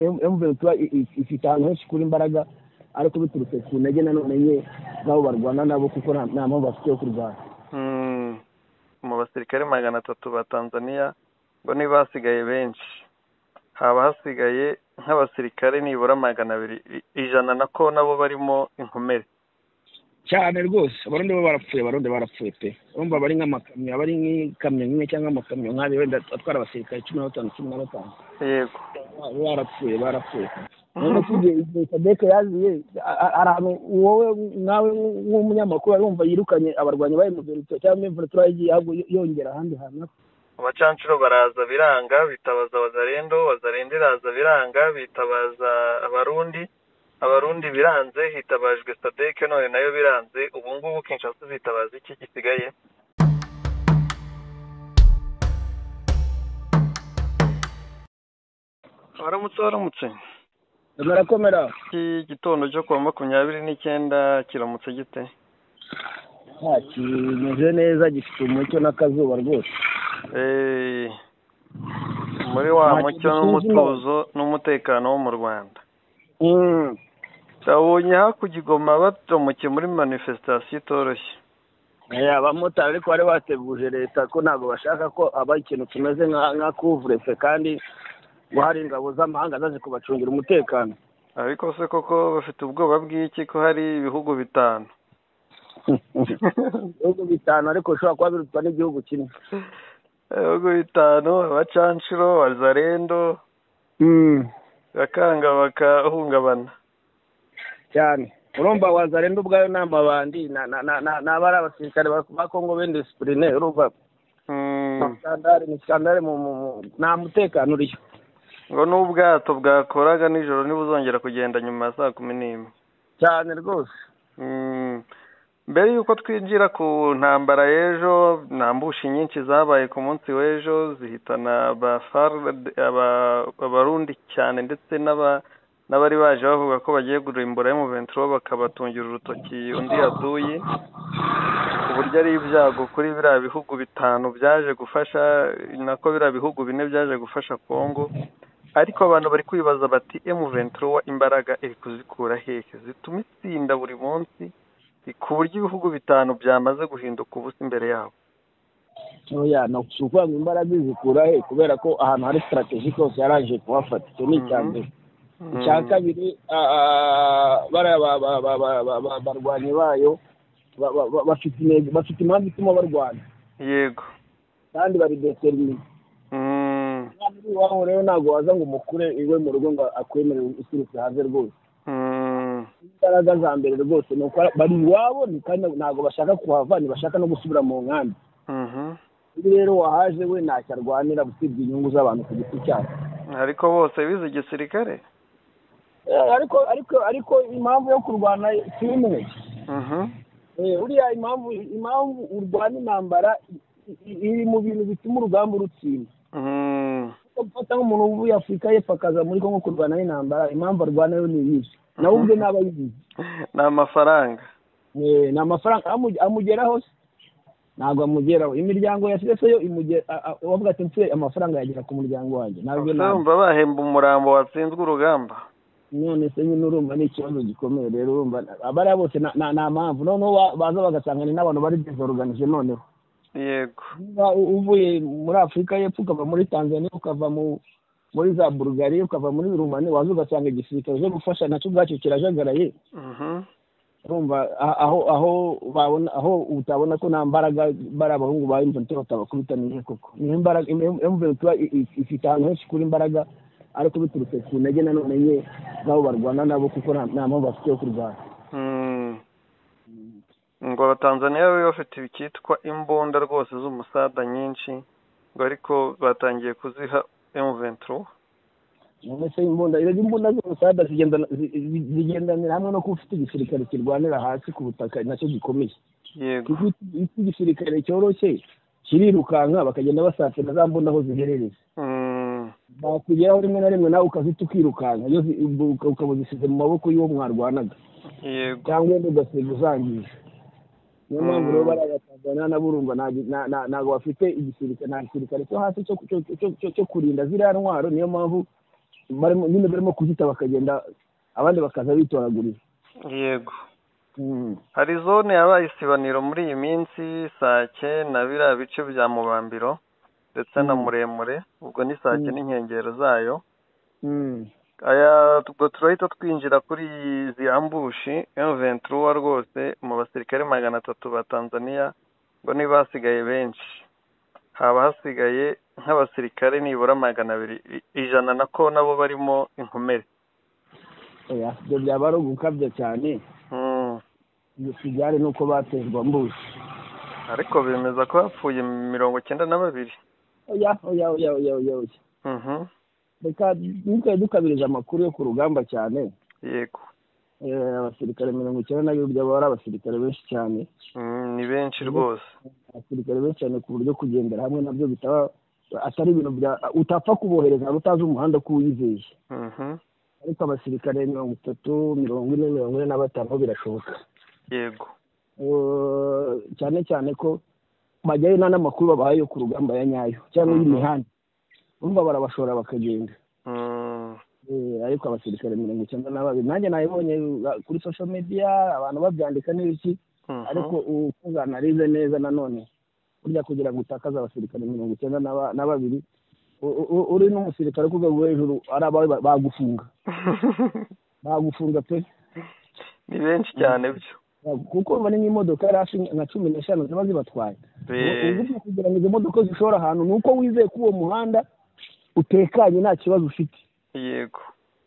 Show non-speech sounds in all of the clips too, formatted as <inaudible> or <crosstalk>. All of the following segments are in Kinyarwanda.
emuventura ifite ahantu henshi kuri imbaraga ariko biturutse ku ntege nanone nke z'abo barwana nabo kuko nta mpamvu bafite yo kurwana. Mu basirikare magana atatu ba tanzania ngo niba hasigaye benshi. Haba hasigaye nk'abasirikare nibura magana abiri ijana nako nabo barimo inkomere. Cyane rwose abarundi bo barapfuye abarundi barapfuye pe. Urumva bari nk'amakamyo aba ari nk'ikamyo imwe cyangwa amakamyo nk'abiri wenda atwara abasirikare cumi na batanu cumi na batanu. Yego barapfuye barapfuye none igihe sadeke yaziye wowe nawe nk'umunyamakuru arumva yirukanye abarwanyi ba emuventura cyangwa emuventura yagiye yongera ahandi hantu abacancuro baraza biranga bitabaza wazarendo wazarendo iraza biranga bitabaza abarundi abarundi biranze hitabajwe sadeke none na yo biranze ubu ngubu kinshasa zitabaza iki gisigaye waramutse waramutse barakomera iki gitondo cyo kuwa makumyabiri n'icyenda kiramutse gite? Kimeze neza gifite umucyo n'akazuba rwose. Muri wa mucyo n'umutuzo n'umutekano wo mu rwanda. Twabonye hakurya igoma batomoke muri manifesitasiyo itoroshye. Abamotari ariko bari bateguje leta ko ntabwo bashaka ko haba ikintu kimeze nka kuvurefe kandi ngo hari ingabo z'amahanga zaje kubacungira umutekano. Ariko se koko bafite ubwoba bw'iki ko hari ibihugu bitanu? <laughs> Ibihugu bitanu ariko bishobora kuba birutwa n'igihugu kimwe. Ibihugu bitanu abacanshuro wazarendo bakanga bakahungabana cyane. Urumva wazarenda ubwayo ni amabandi naba ari abasirikare ba kongo bene disipurine urumva? Ni sikandare nta mutekano uriyo. Ngo n'ubwato bwakoraga nijoro ntibuzongera kugenda nyuma ya saa kumi n'imwe. Cyane rwose. Mbere y'uko twinjira ku ntambara y'ejo ntambushi nyinshi zabaye ku munsi w'ejo zihitana abarundi cyane ndetse n'abari baje bavuga ko bagiye kurimbura emuventuro bakabatungira urutoki undi yaduye ku buryo ari ibyago kuri biriya bihugu bitanu byaje gufasha nako biriya bihugu bine byaje gufasha kongo ariko abantu bari kwibaza bati emuventuro imbaraga iri kuzikura hehe zituma itsinda buri munsi ku buryo ibihugu bitanu byamaze guhinduka ubusa imbere yabo. Ni ukuvuga ngo imbaraga izikura he? Kubera ko ahantu hari sitarategi hose yarangije kuhafata. Icyo ni icya mbere. Icya kabiri bariya barwanyi bayo bafite impamvu ituma barwana. Yego. Kandi bari determine iwabo rero ntabwo waza ngo umukure iwe mu rugo ngo akwemere uturutse hanze rwose. Imbaraga za mbere rwose ni uko bari iwabo kandi ntabwo bashaka kuhava ntibashaka no gusubira mu nkambi. Uyu rero wahaje we ntacyo arwanira usibye inyungu z'abantu ku giti cyabo. Ariko bose bize igisirikare? Ariko ariko ariko impamvu yo kurwana si imwe. Uriya impamvu impamvu urwana intambara iri mu bintu bituma urugamba urutsinda. Gufata nk'umuntu uvuye afurika y'epfo akaza muri kongo kurwana n'intambara impamvu arwana yo ni iyihe nawe ubwe ntaba ayizi ni amafaranga. Ni amafaranga amugeraho se. Ntabwo amugeraho. Imiryango yasigaye yo wavuga ati mfite amafaranga yagera ku muryango wanjye. Ntabwo urumva bahemba umurambo watsinzwe urugamba? None se nyine urumva ni ikibazo gikomeye rero urumva. Abariya bose nta mpamvu. Noneho baza bagasanga ni n'abantu bari dezoruganije noneho. Yego. Uvuye muri afurika y'epfo ukava muri tanzania ukava muri za burugari ukava muri rumani waza ugasanga igisirikare cyo gufasha na cyo ubwacyo kirajagaraye. Urumva aho aho babona aho utabona ko nta mbaraga bari abahungu ba imvunite batabakubita nihe koko niyo mbaraga imvunite ifite ahantu henshi kuri imbaraga ariko biturutse ku ntege nanone nke z'abo barwana nabo kuko nta mpamvu bafite yo kurwana. Ngo abatanzaniya bari bafite icyitwa imbunda rwose z'umusada nyinshi ngo ariko batangiye kuziha emuventuro none se imbunda izo imbunda z'umusada zigendanira hamwe no kuba ufite igisirikare kirwanira hasi ku butaka na cyo gikomeye. Yego. Iyo igisirikare cyoroshye kirirukanka bakagenda basatira za mbunda aho ziherereye. Bakugeraho rimwe na rimwe nawe ukazita ukirukanka ukaba uzisize mu maboko y'uwo mwarwanaga. Cyangwa wenda ugasiga uzangije niyo mpamvu rero bariya batanzaniya nabo urumva ntabwo bafite igisirikare nta gisirikare cyo hasi cyo kurinda ziriya ntwaro niyo mpamvu nyine barimo kuzita bakagenda abandi bakaza bitoragurira yego Mm. hari zone yabaye isibaniro muri iyi minsi sake na biriya bice bya mubambiro ndetse na Mm. muremure ubwo ni sake Mm. n'inkengero zayo Mm. Aya ubwo turahita twinjira kuri izi ambushi M23 rwose mu basirikare magana atatu ba Tanzania ngo niba hasigaye benshi haba hasigaye nk'abasirikare nibura magana abiri ijana nako nabo barimo inkomere ibyo byaba ari ugukabya cyane Mm. igisigaye ni uko batezwa mbushi ariko bemeza ko hapfuye mirongo cyenda na babiri oya oya oya oya oya oya. Reka dukabiriza amakuru yo ku rugamba cyane. Yego. Eh, abasirikare mirongo icyenda na birya baba ari abasirikare benshi cyane. Mm, ni benshi rwose. abasirikare benshi cyane ku buryo kugendera hamwe na byo bitaba atari ibintu bya utapfa kubohereza utazi umuhanda ko uwizeye. Mhm. ariko abasirikare mirongo itatu mirongo ine mirongo ine na batanu birashoboka. Yego. Eh, cyane cyane ko bajyayo n'amakuru babahaye yo ku rugamba ya nyayo cyangwa Mhm. y'imihanda. Urumva barabashora bakagenda. Mm. Eh, ariko abasirikare mirongo icyenda na babiri. Nanjye nabibonye uh, kuri social media abantu babyandika n'ibiki Mhm. ariko ukuzanarize neza nanone burya kugira ngo utakaze abasirikare mirongo icyenda na ba- na babiri uri n'umusirikare ku rwego hejuru ari abawe ba- bagufunga. <laughs> Bagufunga pe. Ni benshi cyane byo kuko bari nk'imodoka yari hafi nka cumi n'eshanu ziba zibatwaye. Kugira ngo izo modoka zishore ahantu ni uko wizeye ko uwo muhanda utekanye nta kibazo ufite. Yego.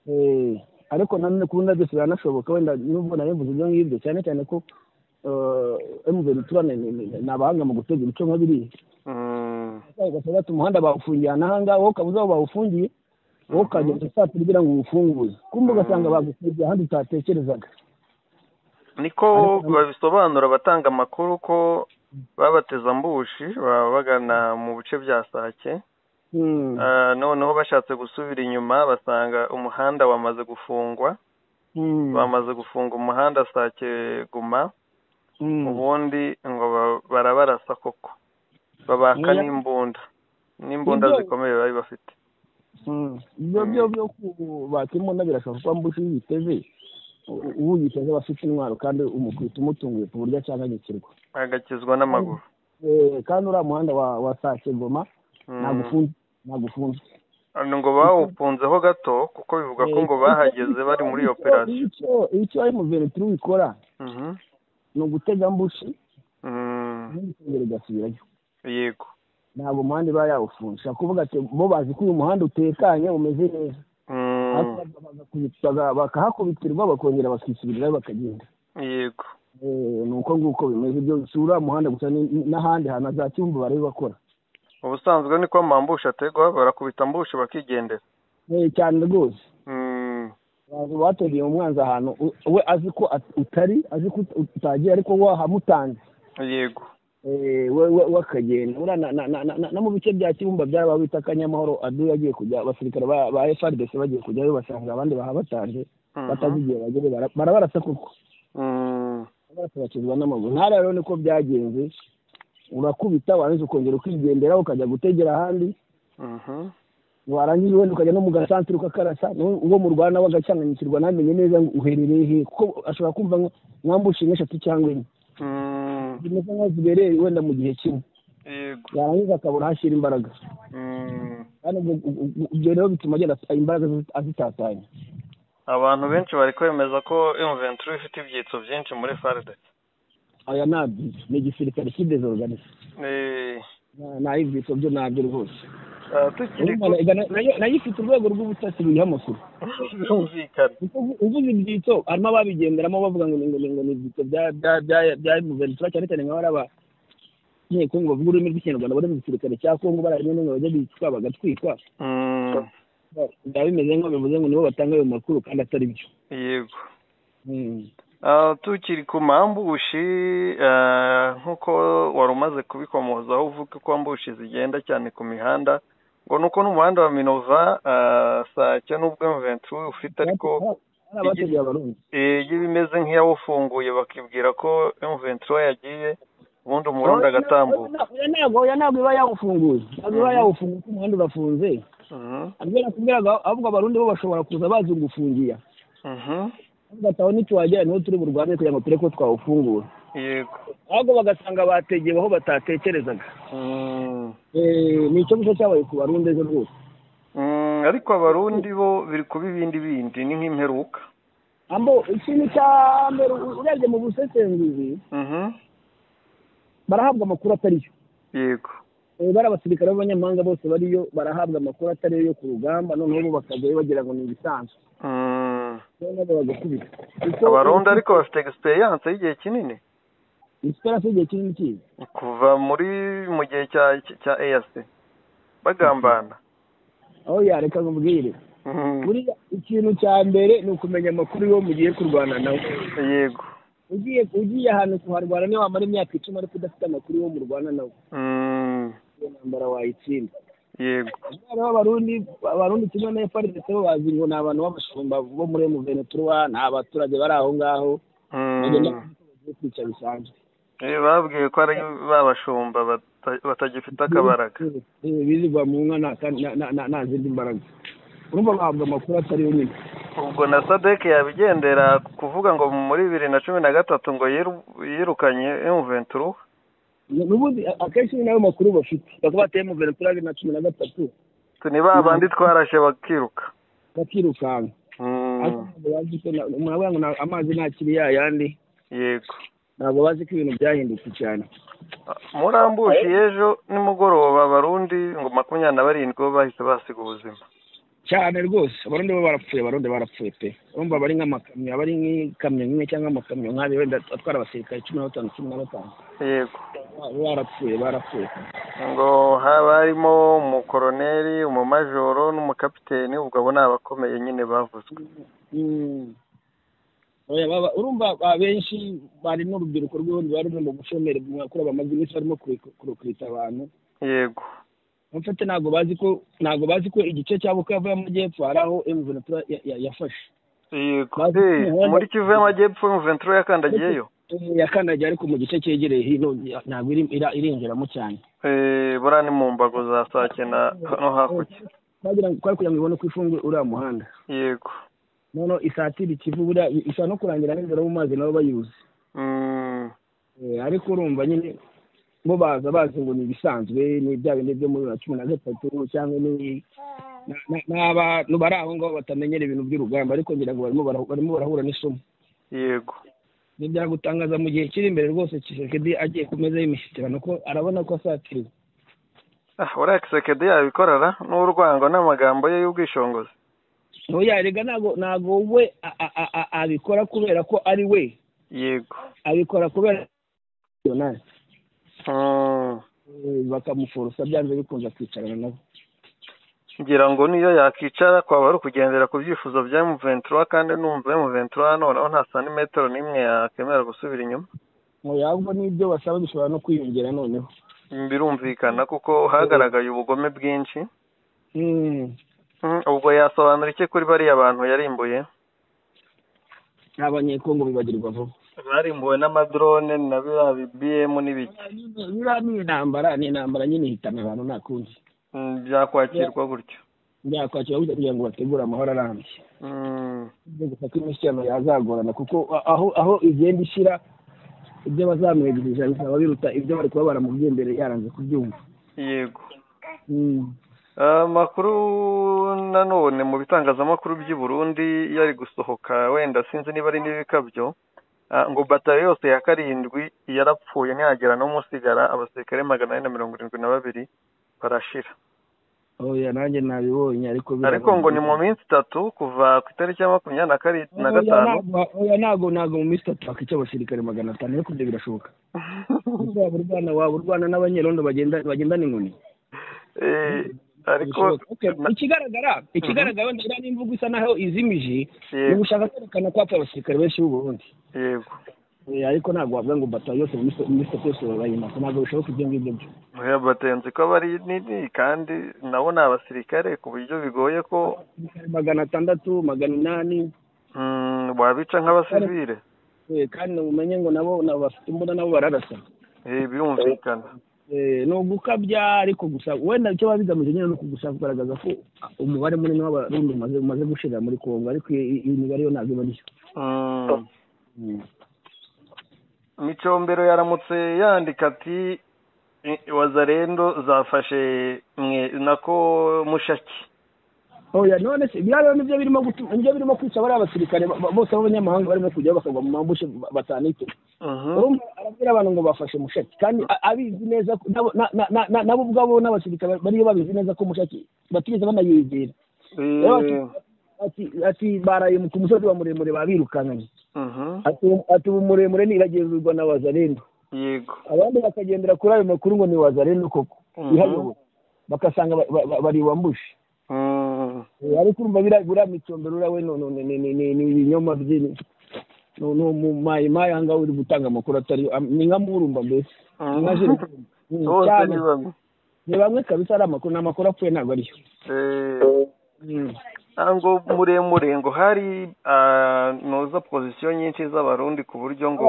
Eh, ariko nanone ku bindi byose biranashoboka wenda nubwo nabivuze ibyo ngibyo cyane cyane ko emuveri turane ni abahanga mu gutega ibice nka biriya. Mm. ugasanga bati umuhanda bawufungiye ahangaha wowe ukaba uzi aho bawufungiye wowe ukagenda usatira kugira ngo uwufunguze. Kumbe ugasanga bagufungiye ahandi utatekerezaga. Niko babisobanura abatanga amakuru ko babateza mbushi baba bagana mu bice bya sake. Noneho bashatse gusubira inyuma basanga umuhanda wamaze gufungwa. Hmm. bamaze gufunga umuhanda sake guma Hmm. ubundi ngo ba- barabarasa koko. Babaka n'imbunda. N'imbunda zikomeye bari bafite. Hmm. ibyo byo byo kubaka imbunda birashoboka kuba mbushi iyo uyiteze u- uwo uyiteze aba afite intwaro kandi umukubita umutunguye ku buryo acanganyikirwa agakizwa n'amaguru. Eh, kandi uriya muhanda wa wa sake goma Mm. ntabwo ufunze ntabwo ufunze Hano ngo bawufunzeho gato kuko bivuga ko ngo bahageze bari muri iyo operasiyo. icyo muverinitiri ikora Mhm. ni ugutega mbushi. Ubundi ikongera igasubirayo yego. Ntabwo umuhanda iba yawufunze ushobora kuvuga ati bo bazi ko uyu muhanda utekanye umeze neza. Baga- bakahakubitirwa bakongera bakisubirirayo bakagenda. Yego. Eh, ni uko nguko bimeze. Ibyo si uriya muhanda gusa n'ahandi hantu za cyumba bari bakora. Ubusanzwe niko amambusha ategwa barakubita mbushe bakigendera. Cyane rwose. Mm. abantu bategeye umwanzi ahantu we azi ko utari azi ko ut- utagiye ariko wahamutanze yego. Eh, we akagenda no mu bice bya kibumba byarabaye bita akanyamahoro adu yagiye kujya abasirikare ba FRDC bagiye kujyayo basanga abandi bahabatanze Mhm. batazi igihe bagere bara- barabarasa koko Mm. barabarasa bakizwa n'amaguru. Ntara rero niko byagenze. Urakubita warangiza ukongera ukigendera ukajya gutegera ahandi. Warangiza wenda ukajya no mu gasantere ukakarasa uwo murwana we agacanganyikirwa ntamenye neza ngo uherereye he? Kuko ashobora kumva ngo mwambushe nk'eshatu cyangwa enye. Zimeze nk'aho zibereye wenda mu gihe kimwe. Yarangiza akabura aho ashyira imbaraga. Mm. ubwo- ibyo rero bituma agenda imbaraga azitatanya. Abantu benshi bari kwemeza ko M23 ifite ibyitso byinshi muri FARDC aya na byo ni igisirikare cy'idezorganize Eh, na yo ibyitso byo na byo rwose nayo- ifite urwego rw'ubutasi ruriho amakuru. Uvuze ibyitso harimo ababigenderamo bavuga ngo ni ngo ngo ibyitso bya muventura cyane cyane nka bari aba nyekongo bavuga ururimi rw'ikinyarwanda bari mu gisirikare cya kongo na rimwe bajya bicwa bagatwikwa. Mm. biba bimeze nk'aho bivuze ngo nibo batanga ayo makuru kandi atari byo. Yego. Mm. Ah, tukiri ku mambushi ah, nk'uko wari umaze kubikomozaho uvuga ko ambushi zigenda cyane ku mihanda. Ngo nuko n'umuhanda wa minova ah, sake n'ubwo M23 ufite ariko iyo bimeze nk'iyawufunguye bakibwira ko M23 yagiye ubundi umurundi agatambuka oya ntabwo iba yawufunguye. Ntabwo iba Mhm. yawufunguye kuko umuhanda urafunze nakubwiraga ahubwo abarundi bo bashobora kuza bazi gufungiya bagataho ntituwagera ni ho turi burwane kugira ngo turebe ko twawufungura. Yego. Ahubwo bagasanga bategeye aho batatekerezaga. Ni icyo gusa cyabaye ku barundi ejo rwose. Ariko abarundi bo biri kuba ibindi bindi ni nk'imperuka. Ambo ikintu cya mbere urebye mu busesenguzi barahabwa amakuru atariyo yego. Bari abasirikare b'abanyamahanga bose bariyo barahabwa amakuru atariyo yo ku rugamba noneho bakajyayo bagira ngo ni ibisanzwe. Bagakubita. Abarundi ariko bafite egisperiyanse y'igihe kinini. Egisperiyanse y'igihe kinini kizi kuva muri mu gihe cya cya eyasi bagambana. Aho yareka nkubwire. Buriya ikintu cya mbere ni ukumenya amakuru yo mugiye kurwana nawe. Yego. Ugiye ahantu kuharwana niyo wamara imyaka icumi ariko udafite amakuru yo murwana nawe. Iyo ntambara wayitsinda. Yego. Rero abarundi abarundi kimwe na efuperi ndetse bo bazi ngo ni abantu b'abashumba bo muri emuvenituruwa ni abaturage bari aho ngaho. Bagenda kwica bisanzwe. Babwiye ko ari babashumba batagifite akabaraga. Bizigwa mu nka nta zindi mbaraga. Urumva bahabwa amakuru atari yo nyine. Ubwo na sadeke yabigendera kuvuga ngo muri bibiri na cumi na gatatu ngo yirukanye emuventuru n'ubundi akenshi ni na yo makuru bafite. Bakaba bateye emuventuru bibiri na cumi na gatatu. Ni ba bandi twarashe bakiruka. Bakirukanka. Muravuga ngo amazi ntakiri yayandi yego. Ntabwo bazi ko ibintu byahindutse cyane. Murambushi ejo nimugoroba abarundi ngo makumyabiri na barindwi bo bahise basiga ubuzima. Cyane rwose. Abarundi bo barapfuye abarundi barapfuye pe. Urumva bari nk'amakamyo aba ari nk'ikamyo imwe cyangwa amakamyo nk'abiri wenda atwara abasirikare cumi na batanu cumi na batanu. Yego. Barapfuye barapfuye. Ngo haba harimo umukoroneri umumajoro n'umukapiteni ubwo abo ni abakomeye nyine bavuzwe. Urumva abenshi bari n'urubyiruko rw'ubundi bari mu bushomeri mwakura bamaze iminsi barimo kurukurita abantu. Yego. Mfite ntabwo bazi ko ntabwo bazi ko igice cya bukavu y'amajyepfo hari aho emuventura yafashe. Yego. Muri kivu y'amajyepfo emuventura yakandagiyeyo? Yakandagiye ariko mu gice cyegereye hino ntabwo irinjiramo cyane. Buriya ni mu mbago za sake no hakurya. Twari kugira ngo ibone ko ifunguye uriya muhanda. Yego. Noneho isatira ikivu buriya ishobora no kurangira nijoro mu mazi nabo bayuzi ariko urumva nyine bo baza bazi ngo ni ibisanzwe ni bya bindi byo muri bibiri na cumi na gatatu cyangwa ni abantu bari aho ngaho batamenyera ibintu by'urugamba ariko ngira ngo barimo barahura n'isomo. Yego. Ntibyagutangaza mu gihe kiri imbere rwose kisekedi agiye ku meza y'imishyikirano ko arabona ko asatiriwe. Uriya kisekedi yabikorera n'urwango n'amagambo ye y'ubwishongozi ntuyarega ntabwo we abikora kubera ko ari we. Yego. Abikora kubera bakamuforosa byanze bikunze kwicarana nabo ngira ngo niyo yakicara kwaba ari ukugendera ku byifuzo bya emuventura kandi numva emuventura noneho nta santimetero n'imwe yakemera gusubira inyuma. Ahubwo n'ibyo basaba bishobora no kwiyongera noneho. Birumvikana kuko hagaragaye ubugome bwinshi. Ubwo yasobanura iki kuri bariya bantu yarimbuye? Abanyekongo bibagirwa vuba. Barimbuwe n'amadrone na biriya bibiyemu n'ibiki? Biriya ni intambara ni intambara nyine ihitana abantu nta kundi. Byakwakirwa gutyo. Byakwakirwa gutyo kugira ngo bategure amahoro arambye. Gusa ko imishyikirano yazagorana kuko aho aho igenda ishyira ibyo bazamwegereza bikaba biruta ibyo bari kuba baramubwiye imbere yaranze kubyumva. Yego. Amakuru nanone mu bitangazamakuru by'i Burundi yari gusohoka wenda sinzi niba ari n'ibikabyo ngo batayo yose ya karindwi yarapfuye ntihagera n'umusigara abasirikare magana ane na mirongo irindwi na babiri barashira. Oya nanjye nabibonye ariko ariko ngo ni mu minsi itatu kuva ku itariki ya makumyabiri na gatanu. oya ntabwo ntabwo mu minsi itatu hakica abasirikare magana atanu ariko ibyo birashoboka. <laughs> Waba urwana waba urwana n'abanyerondo bagendana inkoni? Ariko ikigaragara ikigaragara wenda iriya n'imvugo isa naho izimije ni ugushaka kwerekana ko hapfa abasirikare benshi b'u Burundi. Yego. Ariko ntabwo wavuga ngo batayo yose mu minsi itatu yose bayimasa ntabwo bishoboka ibyo ngibyo byo. Oya batayo nzi ko aba ari nini kandi nabo ni abasirikare ku buryo bigoye ko magana atandatu magana inani. Wabica nk'abasivire kandi umenye ngo nabo bafite imbunda nabo bararasa. Birumvikana ni ugukabya ariko gusa wenda icyo biba bigamije nyine ni ukugushaka kugaragaza ko umubare munini w'abarundi umaze gushirira muri kongo ariko iyi mibare yo ntabwo iba ariyo micombero yaramutse yandika ati wazarendo zafashe mwe nako mushaki. Oya none se biriya ni byo birimo ni byo birimo kwica bariya basirikare bose b'abanyamahanga barimo kujya bakagwa mu mambushe batanite arabwira abantu ngo bafashe mushaki kandi abizi neza nabo ubwabo n'abasirikare bariyo babizi neza ko mushaki batigeze banayegera. Ati baraye ku musozi wa muremure babirukankanye ati ubu muremure niragenzurwa na wazarendo yego. Abandi bakagendera kuri ayo makuru ngo ni wazarendo koko. Ihayobora bagasanga bari wambushe. Ariko urumva biriya micombero urawe ni ibinyoma bye ni umumayimayi aha ngaha uri gutanga amakuru atari ni nka murumba mbese. <laughs> Ni bamwe. kabisa ari amakuru ni amakuru apfuye ntabwo ariyo ngo muremure ngo hari noza pozisiyo nyinshi z'abarundi ku buryo ngo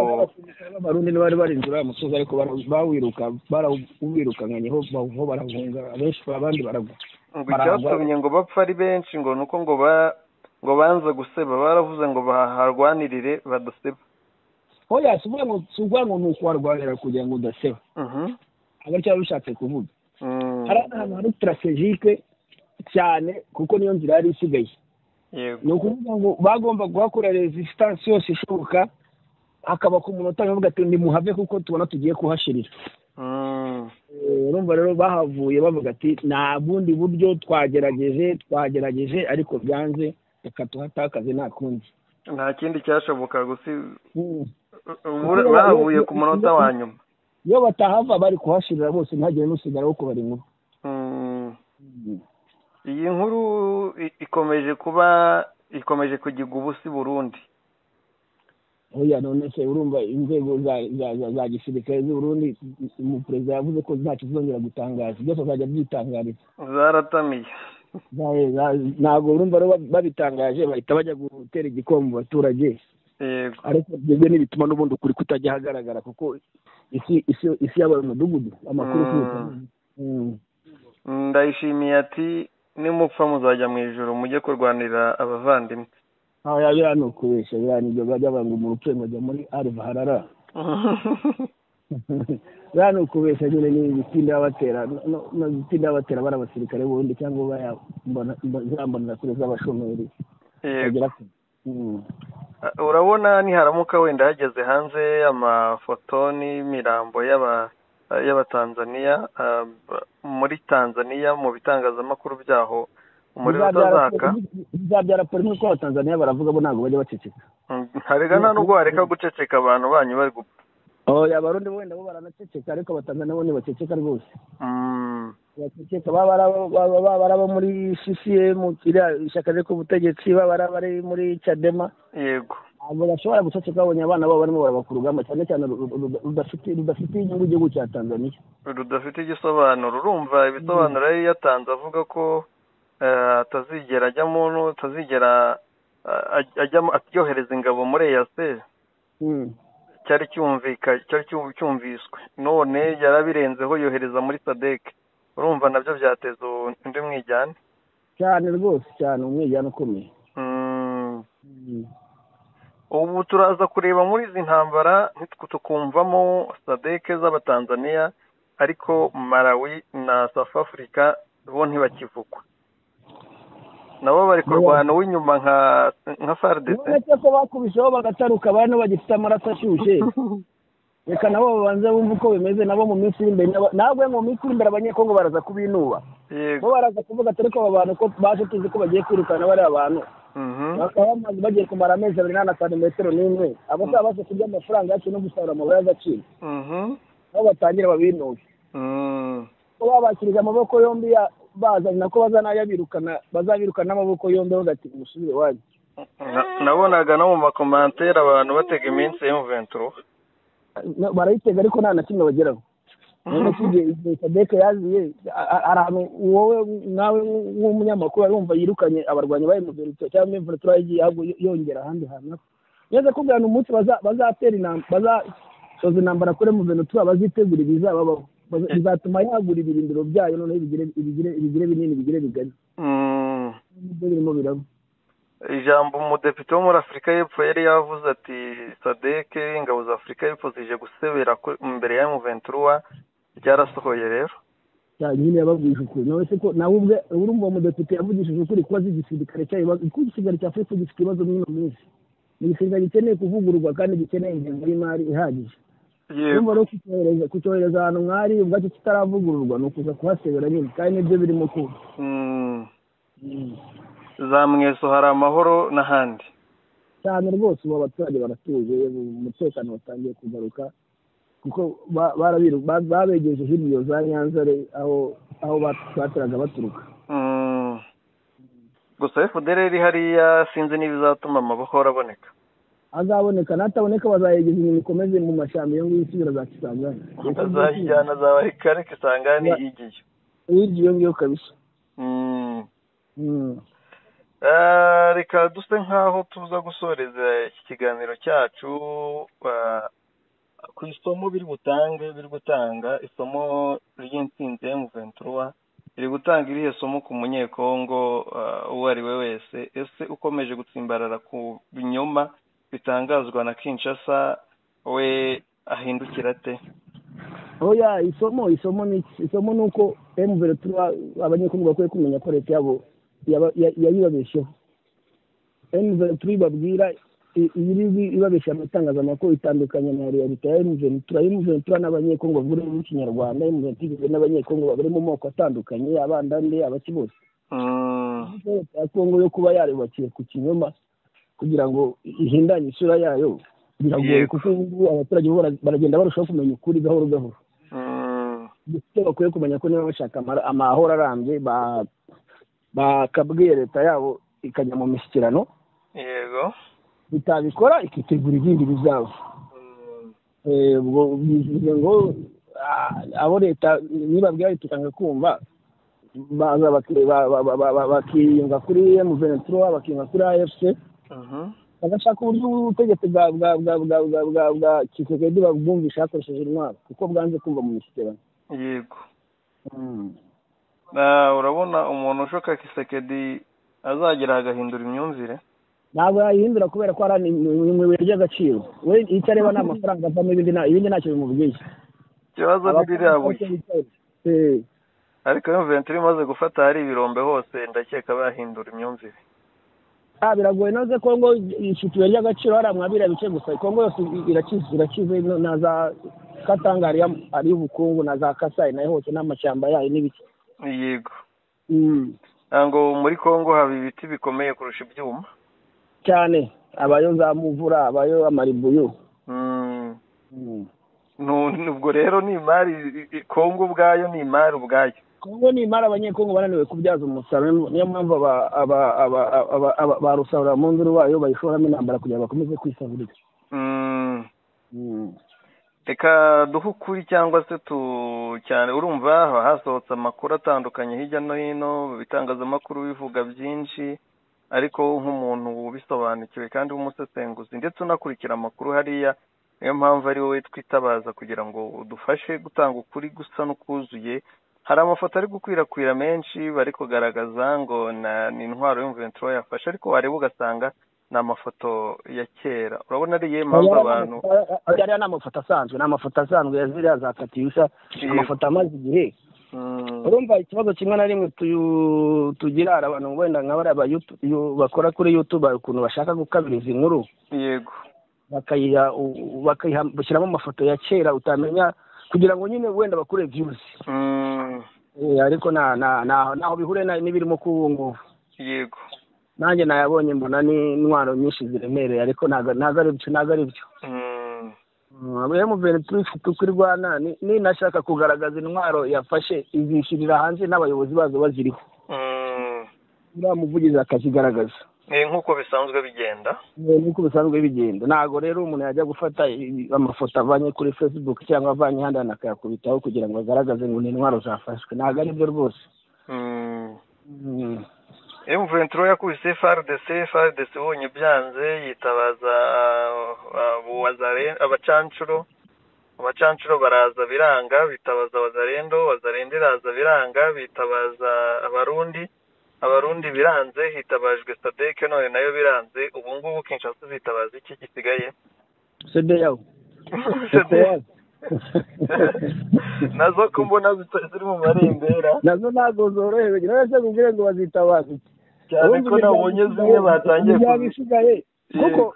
abarundi ntibari barinze uriya musozi ariko bawiruka barawubirukanganyeho baho barahunga abenshi abandi baragwa. Ngo icyatumye ngo bapfa ari benshi ngo ni uko ngo ngo banze guseba baravuze ngo baharwanirire badaseba oya si ukuvuga ngo si ukuvuga ngo ni ukuharwanira kugira ngo udaseba. Aba cyaba bishatse kuvuga. Hari ahantu hari sitarategike cyane kuko niyo nzira yari isigaye. Ni ukuvuga ngo bagomba kuhakora resisitansi yose ishoboka hakaba ku munota bavuga ati nimuhave kuko tubona tugiye kuhashirira. Urumva rero bahavuye bavuga ati nta bundi buryo twagerageje twagerageje ariko byanze reka tuhatakaze nta kundi. Nta kindi cyashoboka gusa bahavuye ku munota wa nyuma. Iyo batahava bari kuhashirira bose ntihagire n'usigara wo kubara inkuru. Iyi nkuru ikomeje kuba ikomeje kugirwa ubusi burundi. Oya none se urumva inzego za gisirikare z'uburundi umuperezida yavuze ko ntacyo zizongera gutangaza. Byose bazajya byitangariza. Zaratamiye. Ntabwo urumva babitangaje bahita bajya gutera igikombe mu baturage ariko ibyo ntibituma n'ubundi ukuri kutajya ahagaragara kuko isi isi yabaye umudugudu amakuru ndayishimiye ati nimupfa muzajya mu ijoro mujye kurwanira abavandimwe. Aho yabira ni ukubeshya biriya ni byo bajya banga umuntu upfuye mujya muri ariva harara biriya <laughs> ni ukubeshya nyine ni ibitinda batera ibitinda batera bari abasirikare bundi cyangwa zambonera kure z'abashomeri. Urabona niharamuka wenda hageze hanze amafoto n'imirambo y'abatanzaniya muri tanzaniya mu bitangazamakuru byaho umuriro utazaka. bizabyara polisi ko abatanzaniya baravuga bo ntabwo bajya baceceka. Harega nta nubwo wareka guceceka abantu banyu bari gupfa. Abarundi wenda bo baranaceceka ariko abatanzaniya bo ntibaceceka rwose. Baceceka baba ari abo muri ccm iriya ishyaka riri ku butegetsi baba ari abari muri cadema yego. Ntabwo bashobora guceceka babonye abana babo barimo barabaka urugamba cyane cyane rudafitiye inyungu igihugu cya tanzaniya rudafite igisobanuro. Urumva ibisobanuro yari yatanze avuga ko atazigera ajyamo atazigera ajyamo aryohereza ingabo muri eyaseri cyari cyumvika cyari cyumviswe. None yarabirenzeho yohereza muri sadeke urumva na byo byateza undi mwijyane cyane rwose cyane umwijyane ukomeye. Ubu turaza kureba muri izi ntambara tukumvamo sadeke z'abatanzaniya ariko malawi na south africa bo ntibakivugwa nabo bari kurwana uw'inyuma nka nka faridese uretse ko bakubiseho bagataruka abantu bagifite amaraso ashyushye. Reka nabo babanza bumve uko bimeze nabo mu minsi iri imbere ntabwo mu minsi iri imbere abanyekongo baraza kubinuba. Bo baraza kuvuga ati ariko aba bantu ko baje tuzi ko bagiye kwirukana bariya bantu. Bakaba bamaze bagiye kumara amezi abiri nta santimetero n'imwe. Abo si abaje kurya amafaranga yacu no gusarura amabuye y'agaciro. Aho batangira babinube ko babakirije amaboko yombi bazanye nako bazanayabirukana bazabirukana n'amaboko yombi bagati umusubire wanyu nabonaga no mu makomantere abantu batega iminsi y'umuventuro barayitega ariko nta na kimwe bageraho. None igihe sadeke yaziye ahantu wowe nawe nk'umunyamakuru arumva yirukanye abarwanyi ba emuventuro cyangwa emuventuro yagiye yongera ahandi hantu. Neza kubwira umunsi bazatera intambara bazasoza intambara kuri emuventuro bazitegura ibizababaho bizatuma yagura ibirindiro byayo noneho bigire binini bigire bigari. Mm. ni byo birimo biraba. Ijambo umudepite wo muri afurika y'epfo yari yavuze ati sadeke ingabo za afurika y'epfo zije gusebera imbere ya emuventura ryarasohoye rero? Nyine yababwije ukuri. Nawe se ko nawe ubwe urumva uwo mudepite yavugishije ukuri kuba igisirikare kuko igisirikare cya afurika gifite ibibazo muri ino minsi. Ni igisirikare gikeneye kuvugururwa kandi gikeneye ingengo y'imari ihagije. Urumva rero kucyohereza ahantu nk'ari ubwacyo kitaravugururwa ni ukuza kuhasebera nyine kandi ni byo birimo kuba Mm. za mweso hari amahoro n'ahandi. Cyane rwose ubu abaturage baratuje umutekano watangiye kugaruka kuko babegeje hirya za nyanzare aho aho bat- bateraga baturuka. Mm. gusa fdr hariya sinzi n'ibizatuma amahoro aboneka. Azaboneka nataboneka bazayegeza inyuma ikomeze mu mashyamba iyo ngiyo isubira za kisangani azayijyana azabaheka isangane yigiye hirya iyo ngiyo kabisa. Mm. Mm. Eh, reka duse nk'aho tuza gusoreza iki kiganiro cyacu. Eh, ku isomo biri butange biri gutanga isomo ry'intsinzi ya emuventura iri gutanga irihe somo ku munyekongo? Eh, uwo ari we wese. Ese ukomeje gutsimbarara ku binyoma? Bitangazwa na kinshasa we ahindukira ate? Oya isomo isomo ni isomo ni uko emuvere tuba abanyekongo bakwiye kumenya ko leta yabo yayibabeshyeho emuvere turi babwira i- iri ibabeshya mu itangazamakuru itandukanye na leta ya emuvere tura emuvere tura n'abanyekongo bavuga ururimi rw'ikinyarwanda emuvere igizwe n'abanyekongo bari mu moko atandukanye abandande abaki bose Mm, leta ya kongo yo kuba yarubakiye ku kinyoma kugira ngo ihindanye isura yayo biragoye kuko ubu abaturage bo bara- baragenda barushaho kumenya ukuri gahoro gahoro mm, icyo bakwiye kumenya ko niba bashaka amahoro arambye ba- bakabwiye leta yabo ikajya mu mishyikirano yego bitabikora ikitegura ibindi bizaba Mm, Eh, ubwo bivuze ngo ah, abo leta nibabwira tukanga kumva baza baki- ba- ba- ba- ba- bakiyunga kuri emuventura bakiyunga kuri afc mhm. Bagashaka uburyo ubutegetsi bwa bwa bwa bwa bwa bwa bwa kisekedi babwumvisha hakoresheje intwaro. Kuko bwanze kumva mu mishyikirano yego. Mm. Na urabona umuntu ushoka kisekedi azagera agahindura imyumvire? Ntabwo yayihindura kubera ko hari ibuye ry'agaciro we icyo areba ni amafaranga avamo ibindi ibindi ntacyo bimubwiye. Ikibazo ni ririya buye Eh, ariko iyo ventura imaze gufata hari ibirombe hose ndakeka bahindura imyumvire. Biragoye. Noze kongo ibuye ry'agaciro hariya mwabiriya bice gusa. Kongo yose irakize irakize na za katanga hariya hariyo ubukungu na za kasayi na yo hose n'amashyamba yayo n'ibiki yego. Mm. ngo muri congo haba ibiti bikomeye kurusha ibyuma? Cyane. Abayo za muvura abayo amaribuyu. Mm. Mm. Ubwo rero ni imari congo ubwayo ni imari ubwayo. Kongo ni imari abanyekongo bananiwe kubyaza umusaruro niyo mpamvu ba rusarura mu nduru bayo bayishoramo intambara kugira ngo bakomeze kwisahurira Mm. Mm. reka duhe ukuri cyangwa se tu cyane urumva hasohotse amakuru atandukanye hirya no hino mu bitangazamakuru bivuga byinshi ariko nk'umuntu ubisobanukiwe kandi w'umusesenguzi ndetse unakurikira amakuru hariya niyo mpamvu ari wowe twitabaza kugira ngo udufashe gutanga ukuri gusa n'ukuzuye hari amafoto ari gukwirakwira menshi bari kugaragaza ngo na- ni intwaro y'umuventura yafashe ariko wareba ugasanga ni amafoto ya kera. Urabona ari iyihe mpamvu abantu ariya ni amafoto asanzwe ni amafoto asanzwe ya ziriya za katyusha Yego. amafoto amaze igihe. Mm, urumva ikibazo kimwe na rimwe tugira hari abantu wenda nka bariya bakora kuri youtube ukuntu bashaka gukabiriza inkuru. Yego. Bashyiramo amafoto ya kera utamenya kugira ngo nyine wenda bakure views. Mm, Eh, ariko nta nta nta- ntaho bihuriye na- n'ibirimo kuri ubu ngubu yego. Nanjye nayabonye mbona ni intwaro nyinshi ziremereye ariko ntago ari byo ntago ari byo. Mm, emuveni ifite uko irwana ni- ninashaka kugaragaza intwaro yafashe izishyirira hanze n'abayobozi bazo baziriho. Mm. uriya muvugizi akazigaragaza. Nk'uko bisanzwe bigenda. Eh, nk'uko bisanzwe bigenda. Ntabwo rero umuntu yajya gufata amafoto avanye kuri facebook cyangwa avanye ahandi hantu akayakubitaho kugira ngo agaragaze ngo ni intwaro zafashwe. Ntabwo ari byo rwose Mm. Mm. M23 yakubise FARDC FARDC ubonye byanze yitabaza uh, wazare abacancuro. Abacancuro baraza biranga bitabaza wazarendo wazarendo iraza biranga bitabaza abarundi. Abarundi biranze hitabajwe sadeke none na yo biranze ubu ngubu kinshasa zitabaza iki gisigaye? Sedeyawo <laughs> <laughs> na zo ko mbona ziri mu marembera. <laughs> Nazo ntabwo zorohewe. Rero se kugira ngo bazitabaze cyane ko nabonye zimwe batangiye isigaye kuko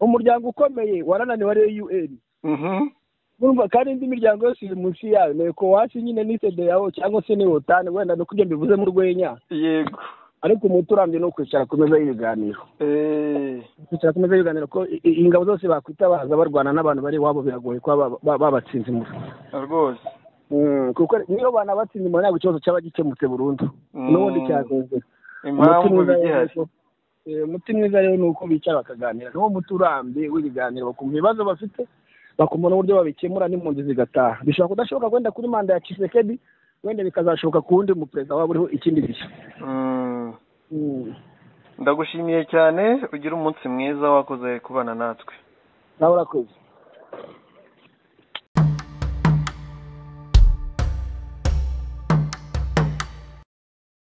umuryango ukomeye warananiwe ariyo un urumva kandi indi miryango yose iri munsi yayo. Ni ekowasi nyine ni sedeyawo cyangwa se ni wotani wenda ni uko ibyo mbivuze mu rwenya. Yego. Ariko umuti urambye ni ukwicara ku meza y'ibiganiro. Kwicara ku meza y'ibiganiro ko ingabo zose bakwitabaza barwana n'abantu bari iwabo biragoye kuba babatsinze imvura rwose. Kuko niyo banabatsinze imvura ntabwo ikibazo cyaba gikemutse burundu. N'ubundi cyagenze impamvu bigihari umuti mwiza rero ni uko bicara bakaganira. Niwo muti urambye w'ibiganiro bakumva ibibazo bafite bakumva n'uburyo babikemura n'impunzi zigataha. Bishobora kudashoboka wenda kuri manda ya kisekedi wenda bikazashoboka ku wundi muperezida waba uriho ikindi gihe ndagushimiye cyane ugira umunsi mwiza wakoze kubana natwe. Nawe urakoze.